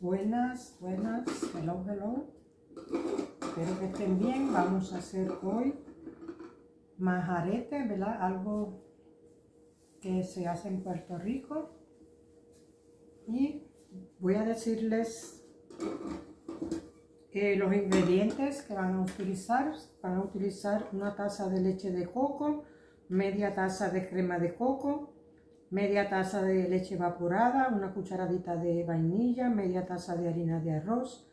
Buenas, buenas, hello, hello. Espero que estén bien. Vamos a hacer hoy majarete, ¿verdad? Algo que se hace en Puerto Rico. Y voy a decirles eh, los ingredientes que van a utilizar. Van a utilizar una taza de leche de coco, media taza de crema de coco, media taza de leche evaporada, una cucharadita de vainilla, media taza de harina de arroz,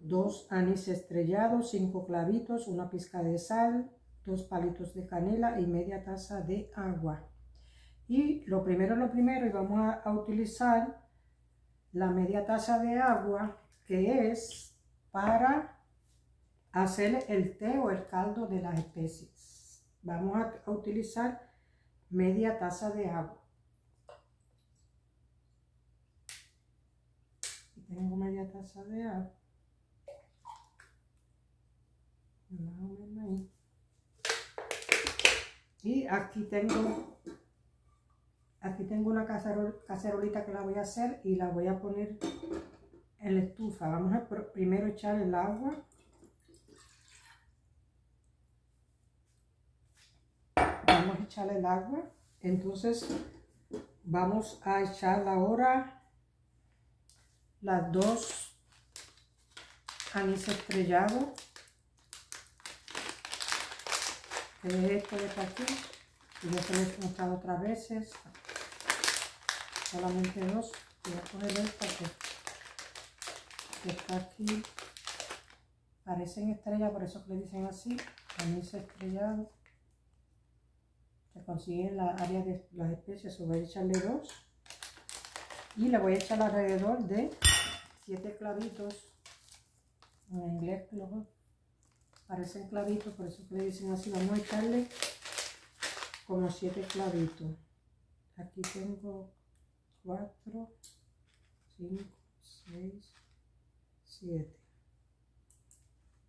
dos anís estrellados, cinco clavitos, una pizca de sal, dos palitos de canela y media taza de agua. Y lo primero, lo primero, y vamos a, utilizar la media taza de agua que es para hacer el té o el caldo de las especies. Vamos a utilizar media taza de agua. Tengo media taza de agua. Más o menos ahí. Y aquí tengo, aquí tengo una cacerol, cacerolita que la voy a hacer y la voy a poner en la estufa. Vamos a primero echar el agua. Vamos a echar el agua. Entonces vamos a echar ahora las dos anís estrellado. Que es esto de aquí. Y se lo he mostrado otras veces solamente dos. Voy a poner esta que, está aquí parecen estrellas por eso que le dicen así. Anís estrellado. Se consigue en la área de las especies o voy a echarle dos y le voy a echar alrededor de siete clavitos en inglés luego parecen clavitos por eso que le dicen así vamos a echarle como siete clavitos. Aquí tengo cuatro cinco seis siete.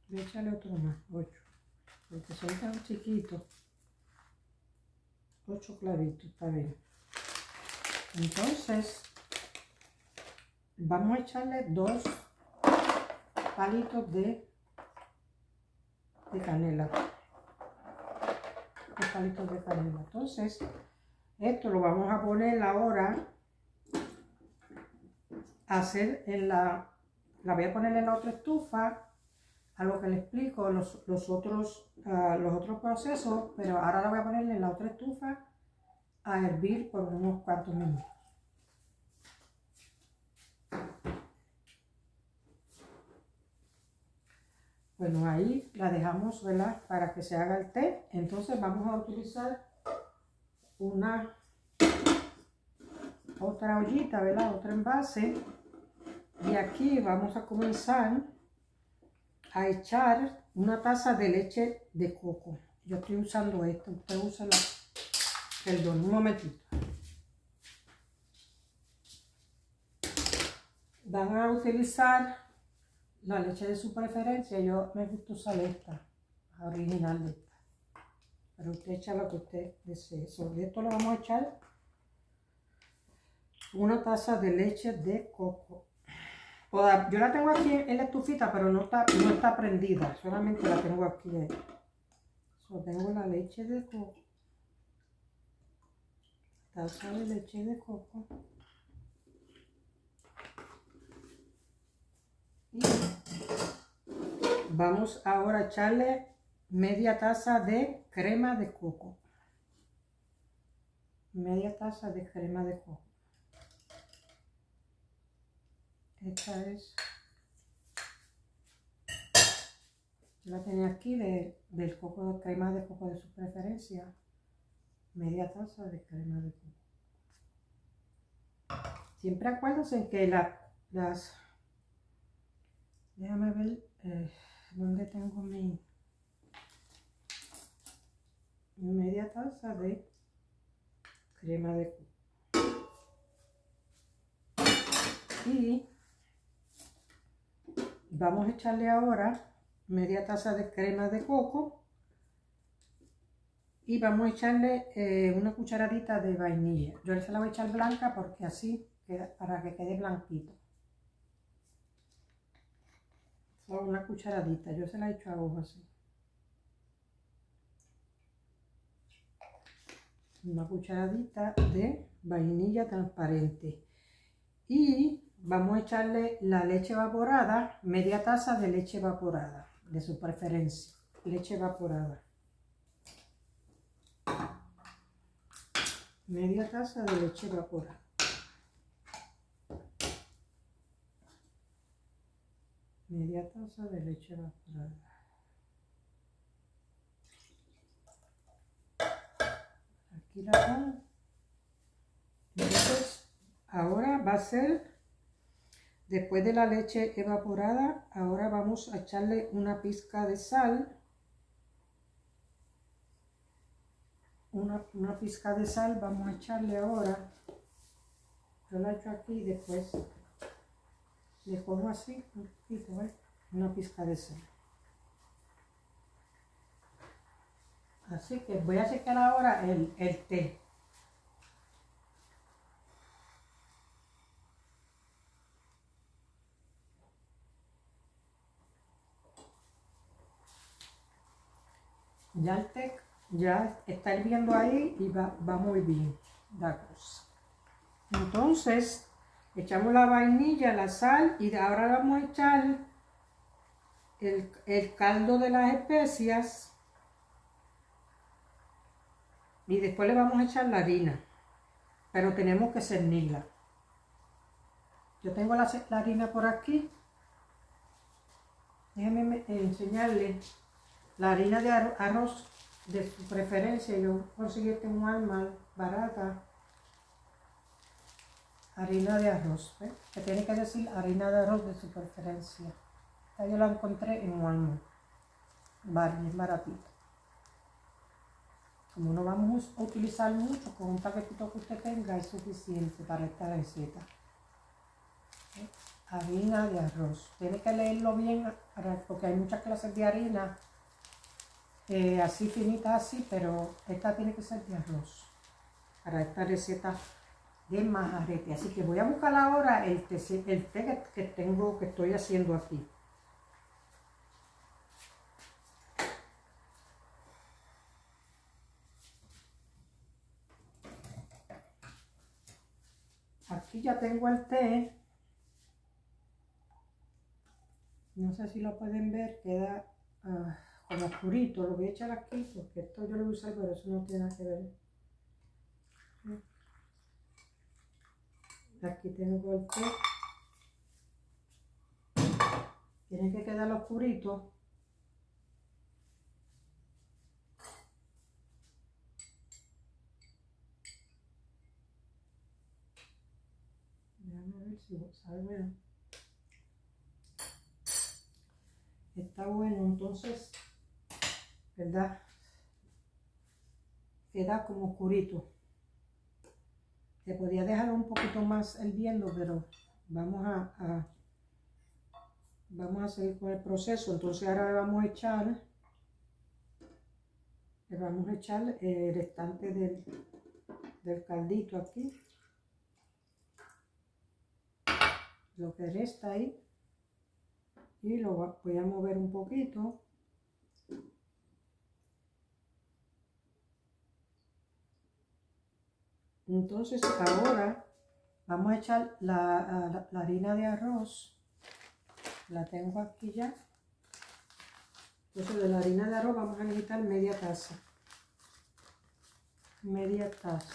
Voy a echarle otro más ocho porque son tan chiquitos. Ocho clavitos está bien. Entonces vamos a echarle dos palitos de, canela. Dos palitos de canela. Entonces, esto lo vamos a poner ahora a hacer en la, la voy a poner en la otra estufa a lo que le explico los, los otros, uh, los otros procesos, pero ahora la voy a poner en la otra estufa a hervir por unos cuantos minutos. Bueno, ahí la dejamos, ¿verdad? Para que se haga el té. Entonces vamos a utilizar una otra ollita, ¿verdad? Otro envase. Y aquí vamos a comenzar a echar una taza de leche de coco. Yo estoy usando esto. Usted usa la... Perdón, un momentito. Van a utilizar la leche de su preferencia, yo me gusta usar esta, original de esta. Pero usted echa lo que usted desee. Sobre esto le vamos a echar una taza de leche de coco. Yo la tengo aquí en la estufita, pero no está, no está prendida. Solamente la tengo aquí. So, tengo la leche de coco. Taza de leche de coco. Vamos ahora a echarle media taza de crema de coco. Media taza de crema de coco. Esta es... Yo la tenía aquí de, del coco, de crema de coco de su preferencia. Media taza de crema de coco. Siempre acuérdense que la, las Déjame ver eh, dónde tengo mi, media taza de crema de coco. Y vamos a echarle ahora media taza de crema de coco y vamos a echarle eh, una cucharadita de vainilla. Yo se la voy a echar blanca porque así queda, para que quede blanquito. O una cucharadita. Yo se la he hecho a ojo así. Una cucharadita de vainilla transparente. Y vamos a echarle la leche evaporada, media taza de leche evaporada, de su preferencia. Leche evaporada. Media taza de leche evaporada. Media taza de leche evaporada. Aquí la pongo. Entonces, ahora va a ser, después de la leche evaporada, ahora vamos a echarle una pizca de sal. Una, una pizca de sal vamos a echarle ahora. Yo la echo aquí después le cojo así un poquito, ¿eh? una pizca de sal. Así que voy a secar ahora el, el té. Ya el té ya está hirviendo ahí y va, va muy bien la cosa. Entonces, echamos la vainilla, la sal y ahora vamos a echar el, caldo de las especias y después le vamos a echar la harina, pero tenemos que cernirla. Yo tengo la, harina por aquí. Déjenme enseñarle la harina de arroz de su preferencia. Yo conseguí este un alma barata harina de arroz, ¿eh? que tiene que decir harina de arroz de su preferencia. Esta yo la encontré en Walmart, es baratito. Como no vamos a utilizar mucho, con un paquetito que usted tenga es suficiente para esta receta. ¿Eh? Harina de arroz. Tiene que leerlo bien porque hay muchas clases de harina, eh, así finita así, pero esta tiene que ser de arroz para esta receta de majarete. Así que voy a buscar ahora el té, el té que tengo, que estoy haciendo aquí. Aquí ya tengo el té. No sé si lo pueden ver, queda uh, como oscurito. Lo voy a echar aquí porque esto yo lo voy a usar, pero eso no tiene nada que ver. Aquí tengo el té. Tiene que quedar oscurito. Déjame ver si sabe bueno. Está bueno, entonces, ¿verdad? Queda como oscurito. Se podía dejar un poquito más hirviendo, pero vamos a, vamos a seguir con el proceso. Entonces ahora le vamos a echar, le vamos a echar el restante del, del caldito aquí. Lo que resta ahí. Y lo voy a mover un poquito. Entonces ahora vamos a echar la, harina de arroz. La tengo aquí ya. Entonces de la harina de arroz vamos a necesitar media taza. Media taza.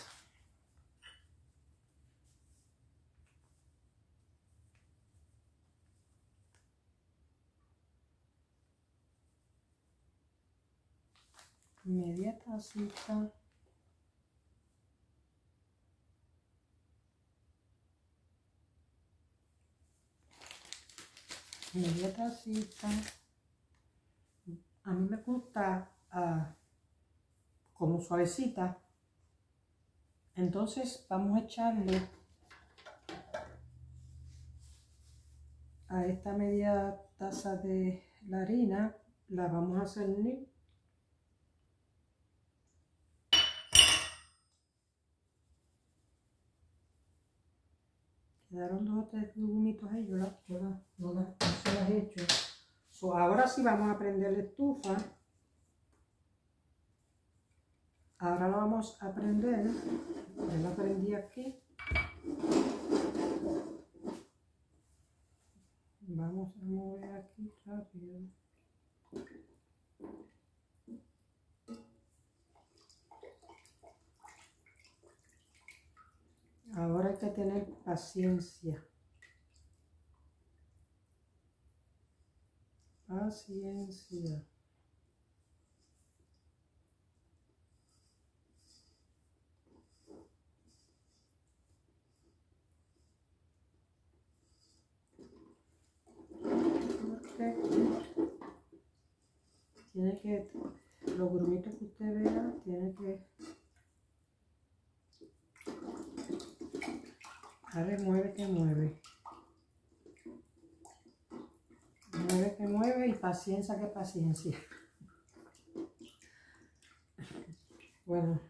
Media tacita. Media tacita. A mí me gusta ah, como suavecita. Entonces vamos a echarle a esta media taza de la harina, la vamos a cernir quedaron dos o tres grumitos ahí, yo, yo, la, no, las he hecho. ahora sí vamos a prender la estufa. Ahora lo vamos a prender. Ya la prendí aquí. Vamos a mover aquí rápido. Ahora hay que tener paciencia. Paciencia. tiene que, los grumitos que usted vea, tiene que ver, mueve que mueve. Mueve que mueve y paciencia que paciencia. Bueno,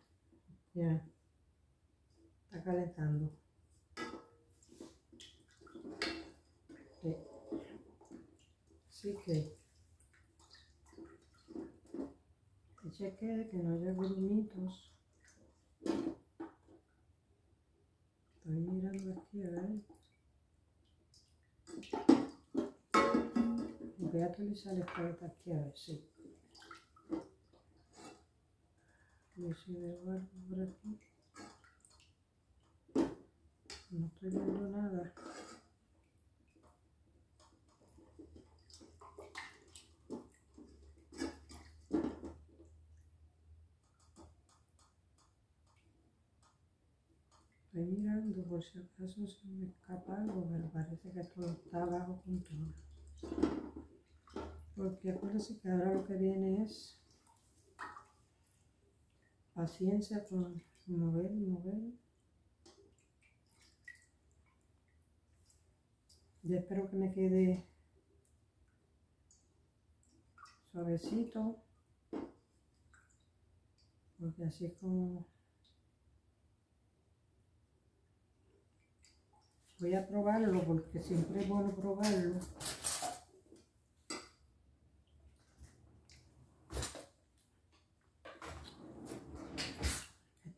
ya. Está calentando. Así que cheque que no haya grumitos. Estoy mirando aquí a ver. Voy a utilizar esta aquí a ver. A ver si algo por aquí. No estoy viendo nada. Estoy mirando por si acaso se me escapa algo, pero parece que todo está bajo control. Porque acuérdense que ahora lo que viene es paciencia con mover mover. Yo espero que me quede suavecito. Porque así es como Voy a probarlo porque siempre es bueno probarlo.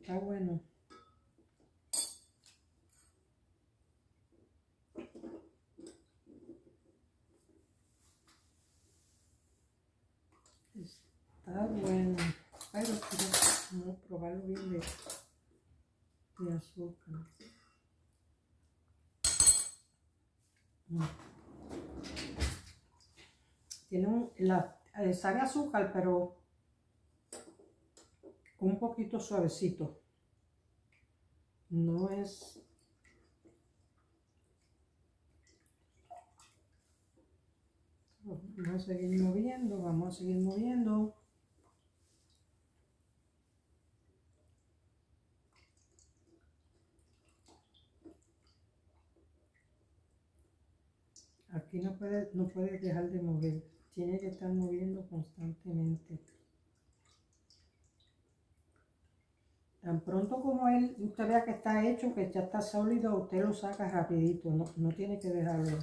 Está bueno. Está bueno. Pero quiero probarlo bien de, de azúcar. Tiene un, la, eh, sabe azúcar, pero un poquito suavecito. No es... Vamos a seguir moviendo, vamos a seguir moviendo. No puede, no puede dejar de mover. Tiene que estar moviendo constantemente. Tan pronto como él, usted vea que está hecho, que ya está sólido, usted lo saca rapidito. No, no tiene que dejarlo.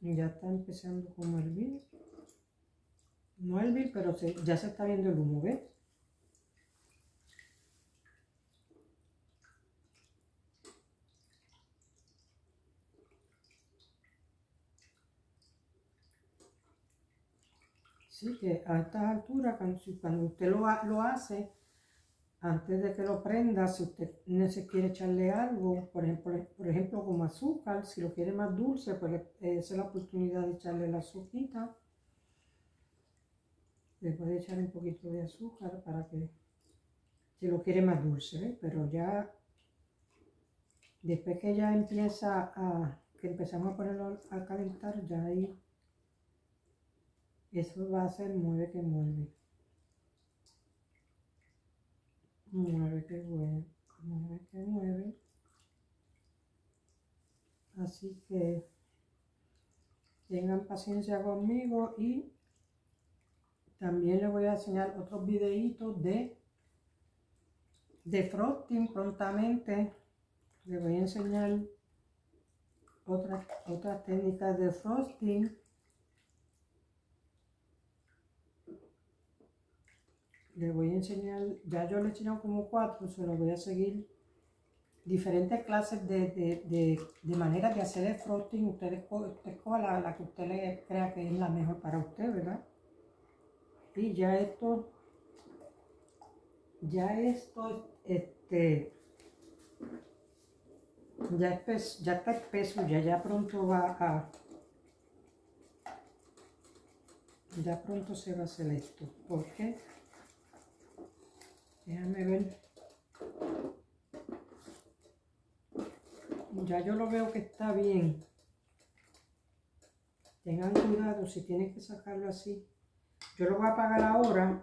Ya está empezando como a hervir. No hervir, pero ya se está viendo el humo, ¿ves? Sí, que a estas alturas, cuando, usted lo, lo, hace, antes de que lo prenda, si usted se quiere echarle algo, por ejemplo, por ejemplo como azúcar, si lo quiere más dulce, pues esa es la oportunidad de echarle la azúcar. Le puede echar un poquito de azúcar para que, si lo quiere más dulce, ¿eh? pero ya, después que ya empieza a, que empezamos a ponerlo a calentar, ya ahí eso va a ser mueve que mueve. Mueve que mueve. Mueve que mueve. Así que tengan paciencia conmigo y también les voy a enseñar otros videitos de, de frosting prontamente. Les voy a enseñar otra, otra técnica de frosting. Les voy a enseñar, ya yo le he enseñado como cuatro, se lo voy a seguir diferentes clases de, de, maneras de hacer el frosting. Ustedes escojan la, la, que usted le crea que es la mejor para usted, ¿verdad? Y ya esto, ya esto, este, ya, está espeso, ya, ya pronto va a, ya pronto se va a hacer esto, porque, déjame ver, ya yo lo veo que está bien. Tengan cuidado si tienen que sacarlo así. Yo lo voy a apagar ahora.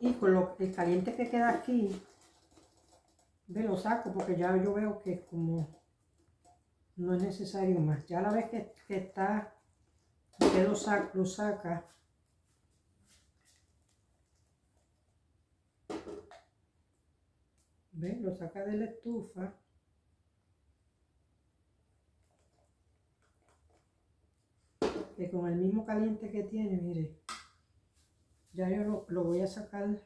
Y con lo, el caliente que queda aquí, ve lo saco porque ya yo veo que como no es necesario más. Ya la vez que, está, que lo, lo saca. Lo saca de la estufa. que con el mismo caliente que tiene, mire, ya yo lo, voy a sacar.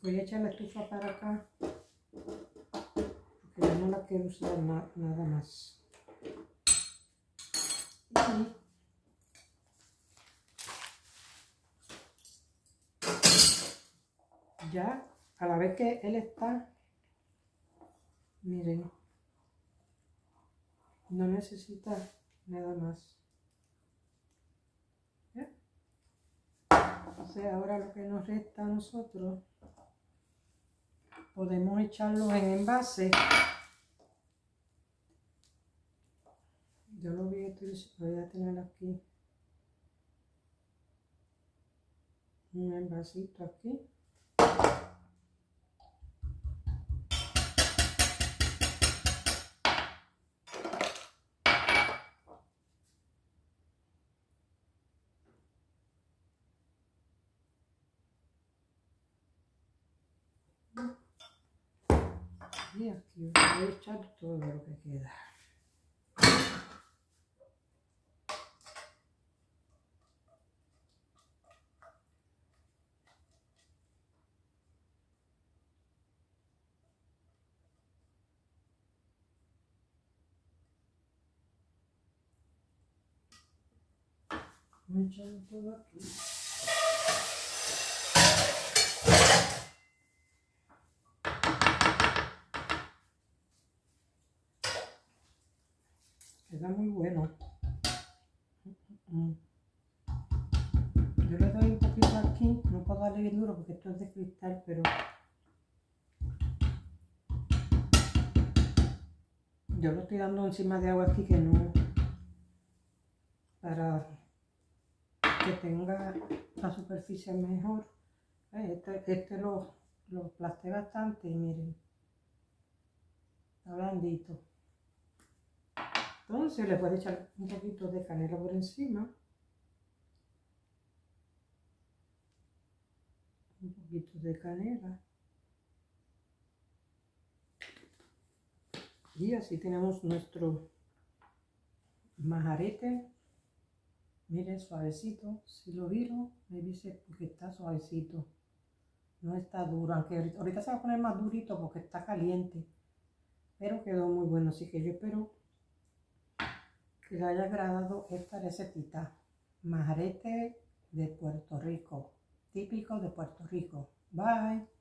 Voy a echar la estufa para acá. Porque no la quiero usar nada más. Y ya a la vez que él está miren no necesita nada más. Entonces ahora lo que nos resta a nosotros, podemos echarlo en envase. Yo lo voy a, voy a tener aquí un envasito aquí. Y aquí voy a echar todo lo que queda. Voy a echar todo aquí. Queda muy bueno. Yo le doy un poquito aquí, no puedo darle bien duro porque esto es de cristal, pero yo lo estoy dando encima de agua aquí que no para que tenga la superficie mejor. Este, este lo, lo aplasté bastante y miren, está blandito. Entonces le puede echar un poquito de canela por encima. Un poquito de canela. Y así tenemos nuestro majarete. Miren, suavecito. Si lo viro, me dice que está suavecito. No está duro, aunque ahorita se va a poner más durito porque está caliente. Pero quedó muy bueno, así que yo espero que le haya agradado esta recetita. Majarete de Puerto Rico, típico de Puerto Rico. Bye.